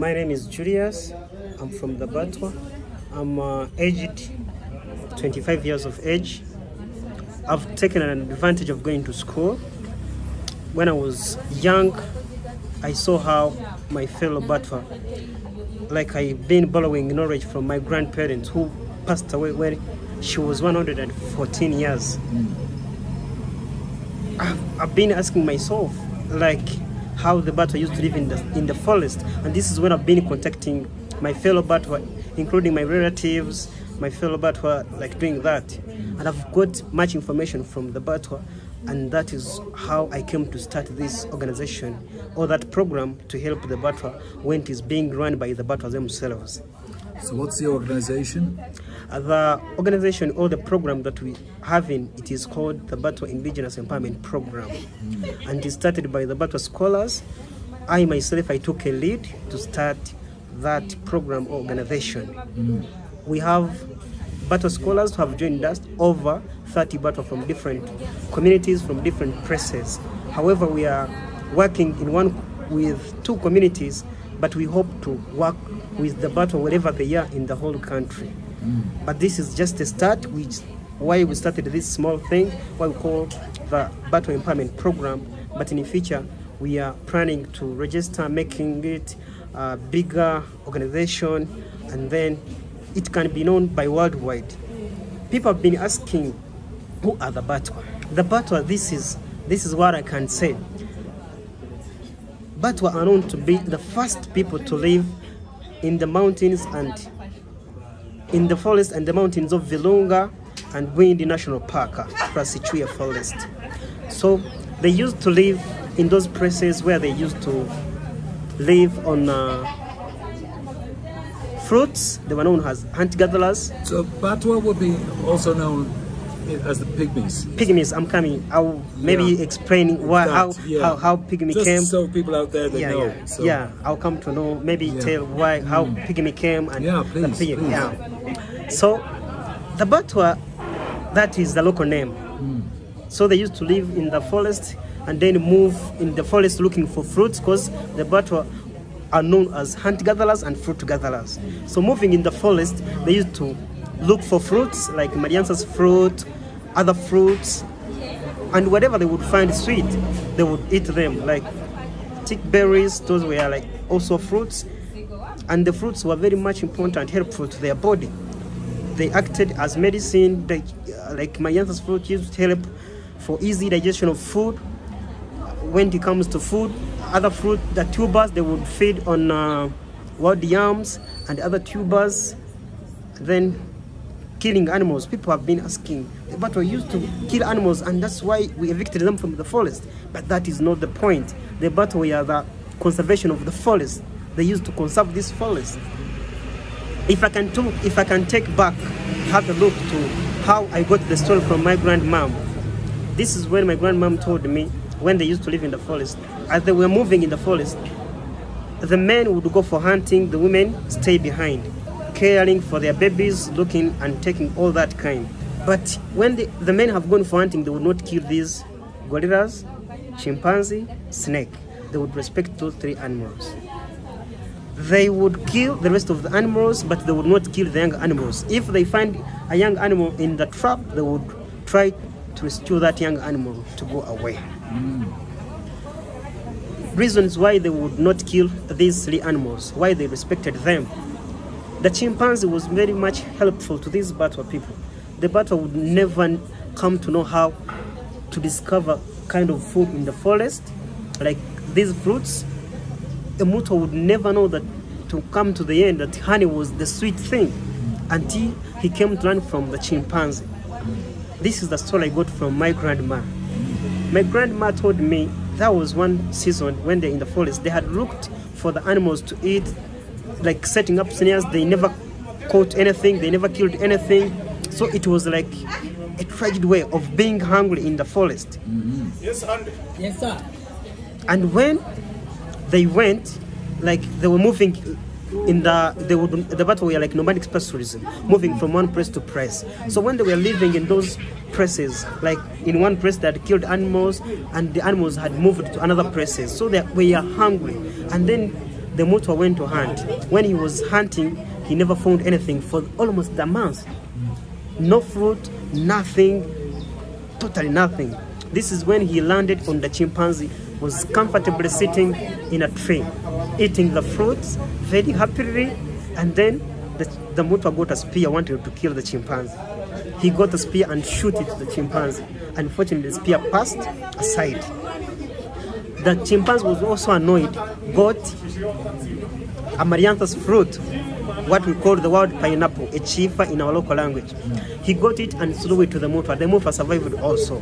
My name is Julius. I'm from the Batwa. I'm uh, aged 25 years of age. I've taken an advantage of going to school. When I was young, I saw how my fellow Batwa, like I've been borrowing knowledge from my grandparents who passed away when she was 114 years. I've, I've been asking myself, like, how the Batwa used to live in the in the forest, and this is when I've been contacting my fellow Batwa, including my relatives, my fellow Batwa, like doing that, and I've got much information from the Batwa, and that is how I came to start this organization or that program to help the Batwa when it is being run by the Batwa themselves. So what's the organization? The organization or the program that we have in it is called the Batwa Indigenous Empowerment Program, and it started by the Batwa scholars. I myself I took a lead to start that program or organization. We have Batwa scholars who have joined us over 30 Batwa from different communities from different places. However, we are working in one with two communities, but we hope to work with the Batwa wherever they are in the whole country. But this is just a start, which why we started this small thing, what we call the Batwa Empowerment Program. But in the future, we are planning to register, making it a bigger organization, and then it can be known by worldwide. People have been asking, who are the Batwa? The Batwa, this is this is what I can say. Batwa are known to be the first people to live in the mountains and in the forest and the mountains of Virunga and Bwindi National Park, uh, plus Echuya Forest. So they used to live in those places where they used to live on uh, fruits. They were known as hunt-gatherers. So Batwa would be also known as the Pygmies. Pygmies, I'm coming. I'll maybe Yeah. explain why, how, yeah. how, how pygmy Just came. so people out there they yeah, know. yeah, So, yeah. I'll come to know. Maybe tell why how mm. pygmy came and Yeah, the please, pig- please. Yeah. So the Batwa, that is the local name. Mm. So they used to live in the forest and then move in the forest looking for fruits because the Batwa are known as hunt gatherers and fruit gatherers. So moving in the forest, they used to look for fruits like Mariansa's fruit, other fruits, and whatever they would find sweet, they would eat them. Like thick berries, those were like also fruits, and the fruits were very much important, and helpful to their body. They acted as medicine, like, uh, like Mariansa's fruit used to help for easy digestion of food. When it comes to food, other fruit, the tubers, they would feed on uh, wild yams and other tubers. Then killing animals. People have been asking, but we used to kill animals, and that's why we evicted them from the forest. But that is not the point. The Batwa we are the conservation of the forest. They used to conserve this forest. If I can to, if I can take back, have a look to how I got the story from my grandmom. This is when my grandmom told me when they used to live in the forest. As they were moving in the forest, the men would go for hunting, the women stay behind, caring for their babies, looking and taking all that kind. But when the, the men have gone for hunting, they would not kill these gorillas, chimpanzee, snake. They would respect those three animals. They would kill the rest of the animals, but they would not kill the young animals. If they find a young animal in the trap, they would try to rescue that young animal to go away reasons why they would not kill these three animals, why they respected them. The chimpanzee was very much helpful to these Batwa people. The Batwa would never come to know how to discover kind of food in the forest, like these fruits. A Mutwa would never know that to come to the end that honey was the sweet thing until he came to learn from the chimpanzee. This is the story I got from my grandma. My grandma told me that was one season when they're in the forest. They had looked for the animals to eat, like setting up snares. They never caught anything, they never killed anything. So it was like a tragic way of being hungry in the forest. Yes, sir. And when they went, like they were moving in the they would the Batwa were like nomadic space tourism, moving from one place to place. So when they were living in those places, like in one place they had killed animals and the animals had moved to another places. So they were hungry. And then the Mutwa went to hunt. When he was hunting, he never found anything for almost a month. No fruit, nothing, totally nothing. This is when he landed on the chimpanzee, was comfortably sitting in a tree, eating the fruits very happily, and then the, the got a spear, wanted to kill the chimpanzee. He got the spear and shoot it to the chimpanzee. Unfortunately, the spear passed aside. The chimpanzee was also annoyed, got a fruit, what we call the wild pineapple, a chifa in our local language. He got it and threw it to the Mutwa. The Mutwa survived also.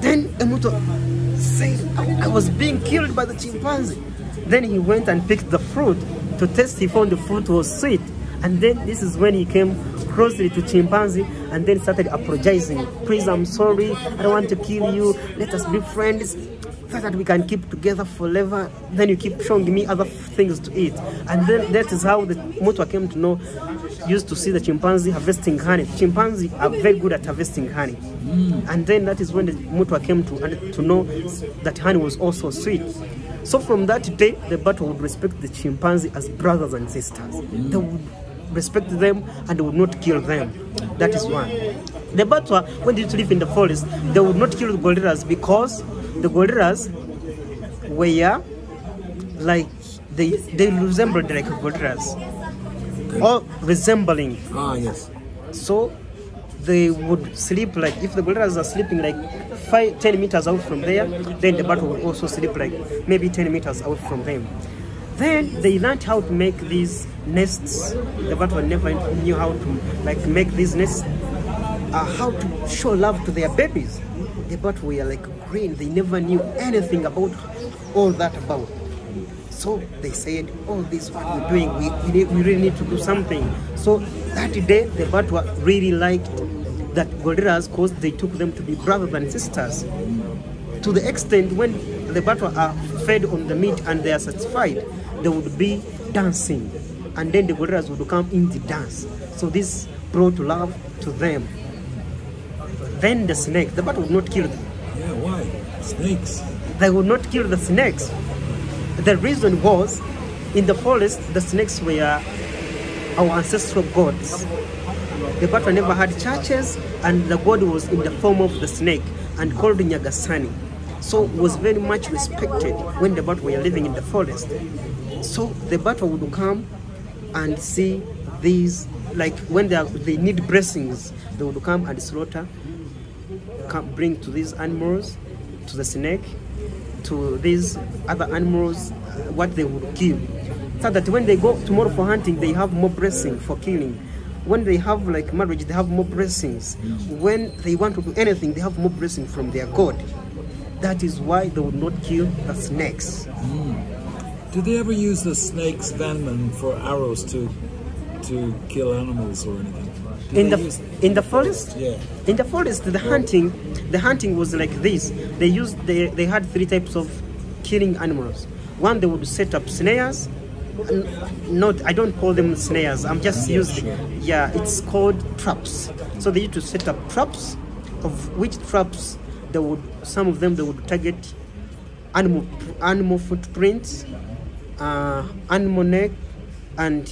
Then the Mutwa said, I, was being killed by the chimpanzee. Then he went and picked the fruit to taste. He found the fruit was sweet. And then this is when he came closely to chimpanzee and then started apologizing. Please, I'm sorry. I don't want to kill you. Let us be friends that we can keep together forever. Then you keep showing me other things to eat. And then that is how the Mutwa came to know, used to see the chimpanzee harvesting honey. Chimpanzee are very good at harvesting honey. And then that is when the Mutwa came to, to know that honey was also sweet. So from that day, the Batwa would respect the chimpanzee as brothers and sisters. They would respect them and would not kill them. That is one. The batwa, when they used to live in the forest, they would not kill the gorillas because the gorillas were like they they resembled like gorillas, or resembling. Ah, yes. So they would sleep like if the gorillas are sleeping like five, 10 meters out from there, then the bat would also sleep like maybe 10 meters out from them. Then they learned how to make these nests. The bat never knew how to like make these nests, uh, how to show love to their babies. The bat were like green. They never knew anything about all that about. So they said, "Oh, this what we're doing. We, we, we really need to do something." So that day, the Batwa really liked that gorillas because they took them to be brothers and sisters. To the extent when the Batwa are uh, fed on the meat and they are satisfied, they would be dancing, and then the gorillas would come in the dance. So this brought love to them. Then the snake, the bat would not kill them. Yeah, why? Snakes. They would not kill the snakes. The reason was, in the forest, the snakes were our ancestral gods. The Batwa never had churches, and the god was in the form of the snake and called Nyagasani. So was very much respected when the Batwa were living in the forest. So the Batwa would come and see these, like when they, are, they need blessings, they would come and slaughter, bring to these animals, to the snake, to these other animals, uh, what they would kill. So that when they go tomorrow for hunting, they have more blessing for killing. When they have like marriage, they have more blessings. When they want to do anything, they have more blessing from their God. That is why they would not kill the snakes. Do they ever use the snake's venom for arrows to to kill animals or anything? In the in the forest, yeah. in the forest, the hunting, the hunting was like this. They used they they had three types of killing animals. One, they would set up snares. Not, I don't call them snares. I'm just Yeah, using. sure. Yeah, it's called traps. So they used to set up traps, of which traps they would. Some of them they would target animal animal footprints, uh, animal neck, and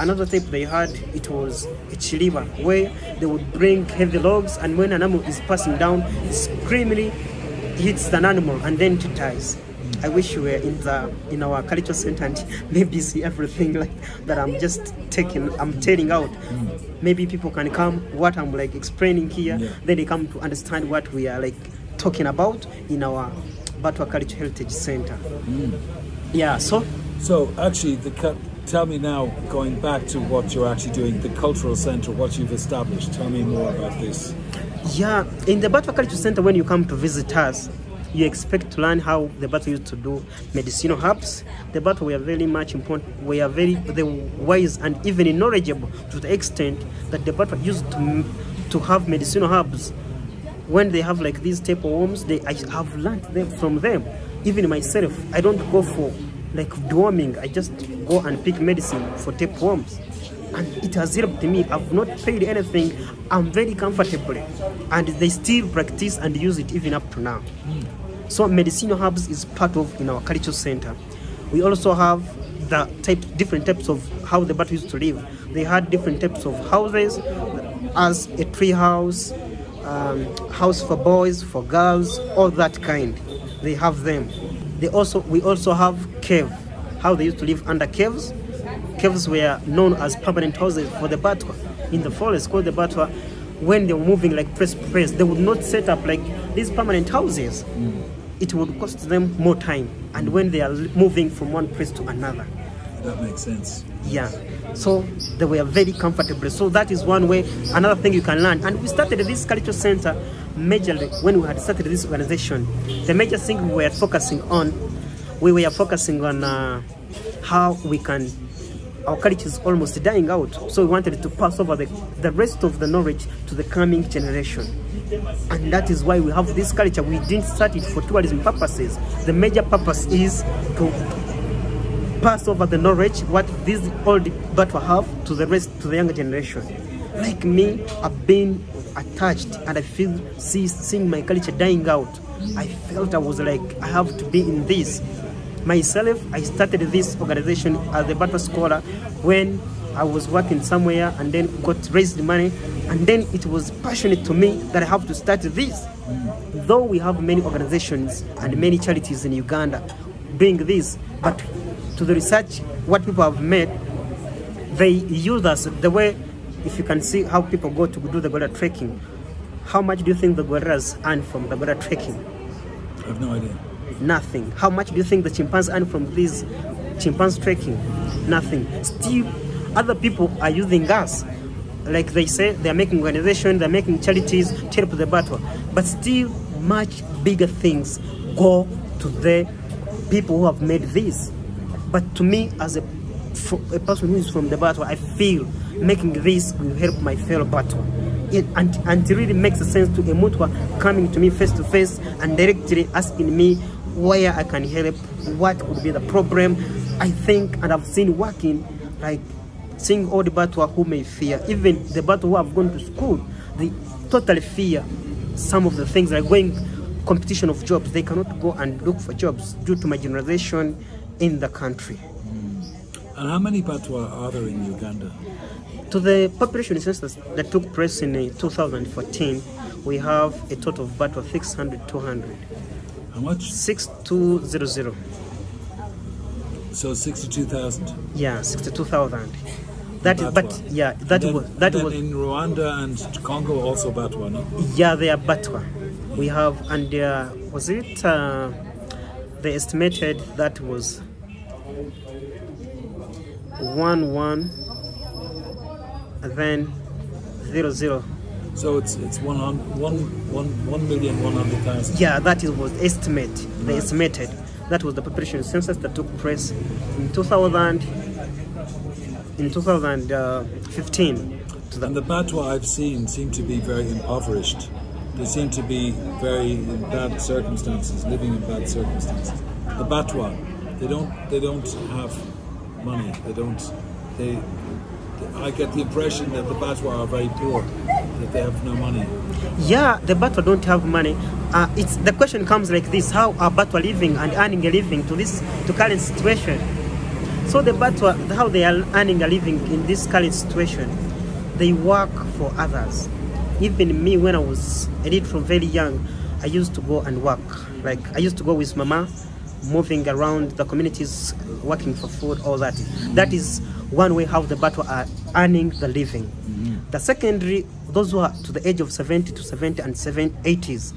another type they had it was a chiliva where they would bring heavy logs and when an animal is passing down it screamingly hits an animal and then it dies. I wish you were in the in our cultural center and maybe see everything like that i'm just taking i'm telling out. Hmm. Maybe people can come what i'm like explaining here Yeah. then they come to understand what we are like talking about in our Batwa Culture Heritage Center. Hmm. Yeah, so? So actually, the tell me now, going back to what you're actually doing, the cultural centre, what you've established. Tell me more about this. Yeah, in the Batwa Culture Center, when you come to visit us, you expect to learn how the Batwa used to do medicinal herbs. The Batwa were very much important, We are very were wise and even knowledgeable to the extent that the Batwa used to, to have medicinal herbs. When they have like these tapeworms, they I have learned them from them. Even myself, I don't go for like deworming. I just go and pick medicine for tapeworms and it has helped me. I've not paid anything. I'm very comfortable, and they still practice and use it even up to now. So medicinal herbs is part of in our cultural center. We also have the type, different types of how the Batwa used to live. They had different types of houses, as a tree house, um, house for boys, for girls, all that kind. They have them. They also we also have cave, how they used to live under caves. Caves were known as permanent houses for the Batwa in the forest. Called the Batwa, when they were moving like press press, they would not set up like these permanent houses. Mm. It would cost them more time, and when they are moving from one place to another. That makes sense. Yeah. So they were very comfortable. So that is one way. Another thing you can learn. And we started this cultural center majorly when we had started this organization. The major thing we were focusing on, we were focusing on uh, how we can. Our culture is almost dying out, so we wanted to pass over the, the rest of the knowledge to the coming generation. And that is why we have this culture. We didn't start it for tourism purposes. The major purpose is to pass over the knowledge what these old Batwa have to the rest to the younger generation. Like me, I've been attached and I feel see, seeing my culture dying out. I felt I was like I have to be in this. Myself, I started this organization as a Batwa scholar when I was working somewhere and then got raised money and then it was passionate to me that I have to start this. Though we have many organizations and many charities in Uganda doing this, but to the research, what people have made, they use us the way, if you can see how people go to do the gorilla trekking, how much do you think the gorillas earn from the gorilla trekking? I have no idea. Nothing. How much do you think the chimpanzees earn from this chimpanzee trekking? Nothing. Still, other people are using us. Like they say, they're making organizations, they're making charities to help the Batwa. But still, much bigger things go to the people who have made this. But to me, as a, a person who is from the Batwa, I feel making this will help my fellow Batwa. It, and, and it really makes sense to a Mutwa coming to me face to face and directly asking me where I can help, what would be the problem. I think and I've seen working like seeing all the Batwa who may fear, even the Batwa who have gone to school, they totally fear some of the things like going competition of jobs. They cannot go and look for jobs due to marginalization in the country. And how many Batwa are there in Uganda? To the population census that took place in uh, 2014, we have a total of Batwa 600, 200. How much? 6200. So 62,000. Yeah, 62,000. That is, but yeah, that then- was that was in Rwanda and Congo also Batwa, no? yeah, they are Batwa. We have and uh, was it uh, they estimated that was one one and then zero zero. So it's it's one one one one million one hundred thousand. Yeah, that is was estimate. They Right. estimated that was the population census that took place in 2000 in 2015 uh, the And the Batwa I've seen seem to be very impoverished. They seem to be very in bad circumstances, living in bad circumstances. The Batwa, they don't they don't have money. They don't they. I get the impression that the Batwa are very poor, that they have no money. Yeah, the Batwa don't have money. Uh, it's the question comes like this: How are Batwa living and earning a living to this to current situation? So the Batwa, how they are earning a living in this current situation, they work for others. Even me, when I was a kid from very young, I used to go and work. Like I used to go with Mama, moving around the communities, working for food, all that. That is one way how the Batwa are earning the living. The secondary, those who are to the age of 70 to 70 and 7, 80s,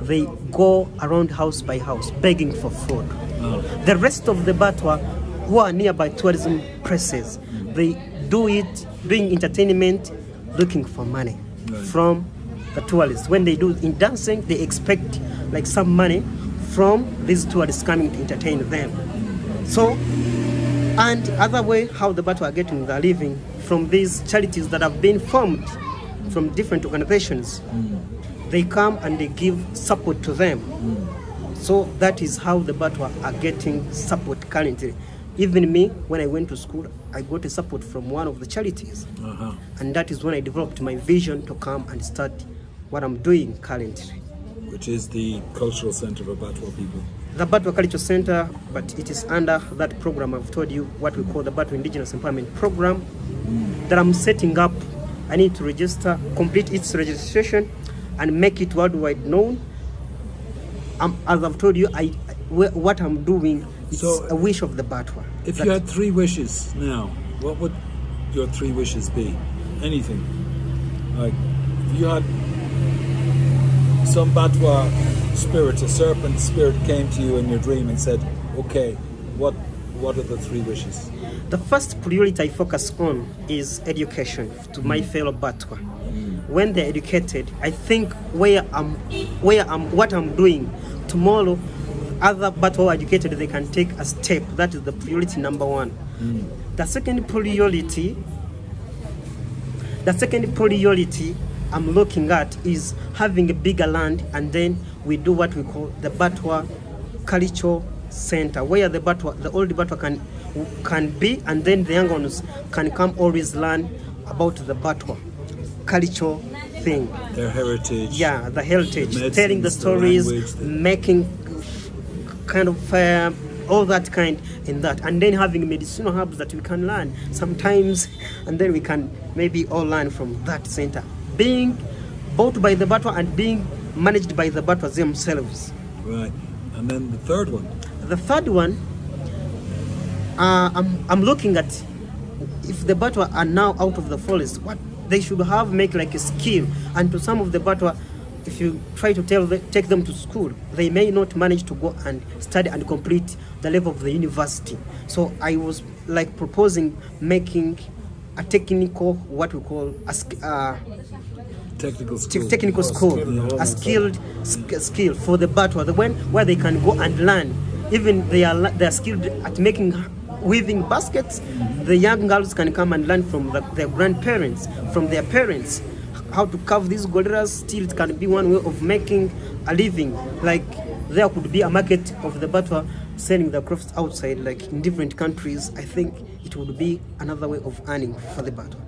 they go around house by house begging for food. The rest of the Batwa who are nearby tourism places, they do it doing entertainment, looking for money from the tourists. When they do in dancing, they expect like some money from these tourists coming to entertain them. So, and other way how the Batwa are getting their living from these charities that have been formed from different organizations. Mm. They come and they give support to them. Mm. So that is how the Batwa are getting support currently. Even me, when I went to school, I got a support from one of the charities. Uh-huh. And that is when I developed my vision to come and start what I'm doing currently. Which is the cultural center for Batwa people. the Batwa Cultural Center, but it is under that program I've told you, what we call the Batwa Indigenous Empowerment Program, mm. that I'm setting up. I need to register, complete its registration, and make it worldwide known. Um, as I've told you, I wh- what I'm doing is So- a wish of the Batwa. If you had three wishes now, what would your three wishes be? Anything. Like, if you had some Batwa spirit, a serpent spirit came to you in your dream and said, okay, what what are the three wishes? The first priority I focus on is education to my mm. fellow Batwa. When they're educated, I think where I'm, where I'm, what I'm doing tomorrow, other Batwa educated, they can take a step. That is the priority number one. Mm. The second priority, the second priority I'm looking at is having a bigger land, and then we do what we call the Batwa Cultural Center, where the Batwa, the old Batwa can can be, and then the young ones can come always learn about the Batwa cultural thing. Their heritage. Yeah, the heritage, The telling the medicines, the stories, language, the- making kind of uh, all that kind in that, and then having medicinal herbs that we can learn sometimes, and then we can maybe all learn from that center, being bought by the Batwa and being managed by the Batwas themselves. Right. And then the third one. The third one, uh, I'm, I'm looking at if the Batwa are now out of the forest, what they should have make like a skill. And to some of the Batwa, if you try to tell take them to school, they may not manage to go and study and complete the level of the university. So I was like proposing making a technical, what we call a, uh, Technical school. technical school, a skilled sk- skill for the batwa, the one where they can go and learn. Even they are they are skilled at making weaving baskets. The young girls can come and learn from the, their grandparents, from their parents, how to carve these gorillas. Still, it can be one way of making a living. Like there could be a market of the Batwa selling the crafts outside, like in different countries. I think it would be another way of earning for the batwa.